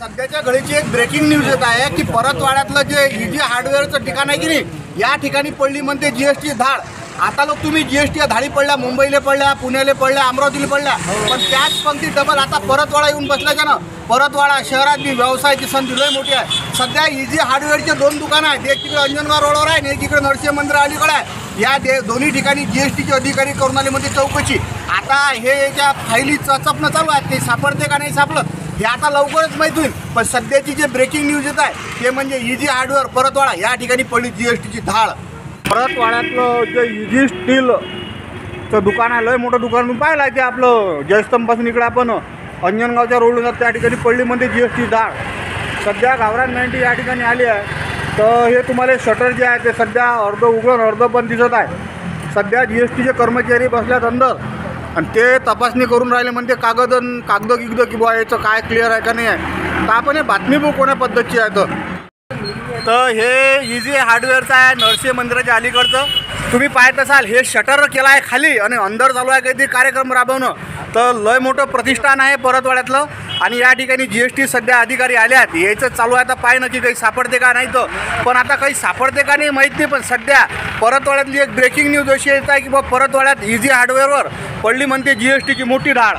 सध्याच्या घडीची एक breaking news येत आहे की परतवाड्यातलं जे इजी हार्डवेअरचं ठिकाण आहे की नाही या ठिकाणी पडली म्हणते जीएसटी धाड. आता लोक तुम्ही जीएसटी धाडी पडल्या मुंबईला पडल्या पुण्याला पडल्या अमरावतीला पडल्या. पण त्याच पंक्ती डबल आता परतवाडा येऊन बसल्याच्या ना परतवाडा शहरातली व्यवसायाची संधी लय मोठी आहे. सध्या इजी हार्डवेअरचे दोन दुकानं आहेत. एक तिकडे अंजनगाव रोडवर आहे आणि एक इकडे नरसिंह मंदिर अलीकडे आहे. या दे दोन्ही ठिकाणी जी एस टीचे अधिकारी करून आले म्हणजे चौकशी. आता हे ज्या फाईली चचपणं चालू आहे ते सापडते का नाही सापडलं हे आता लवकरच माहीत होईल. पण सध्याची जे ब्रेकिंग न्यूज येत आहे ते म्हणजे इजी हार्डवेअर परतवाडा या ठिकाणी पडली जी एस टीची धाड. परतवाड्यातलं जे इजी स्टीलचं दुकान आहे लय मोठं दुकान पाहिलं आहे ते आपलं जयस्तंभपासून इकडे आपण अंजनगावच्या रोडला त्या ठिकाणी पडली म्हणजे जी एस टी धाड. सध्या गावरान नाईन्टी या ठिकाणी आली आहे. तर हे तुम्हाला शटर जे आहे ते सध्या अर्ध उघडून अर्ध पण दिसत आहे. सध्या जी एस टीचे कर्मचारी बसल्यात अंदर. आणि ते तपासणी करून राहिले म्हणते कागद कागद गिगद की बुवा याचं काय क्लिअर आहे का नाही आहे. तर आपण हे बातमी बघू कोण्या पद्धतची आहे तर. तर हे इझी हार्डवेअरचं आहे नरसिंह मंदिराच्या अलीकडचं. तुम्ही पाहत असाल हे शटर केलं आहे खाली आणि अंदर चालू आहे काहीतरी कार्यक्रम राबवणं. तर लय मोठं प्रतिष्ठान आहे परतवाड्यातलं. आणि या ठिकाणी जी एस टी सध्या अधिकारी आले आहेत. यायचं चालू आहे आता पाय नक्की काही सापडते का नाही तर. पण आता काही सापडते का नाही माहीत नाही पण सध्या परतवाड्यातली एक ब्रेकिंग न्यूज अशी येत आहे की बा परतवाड्यात इझी हार्डवेअरवर पडली म्हणते जी एस टीची मोठी ढाळ.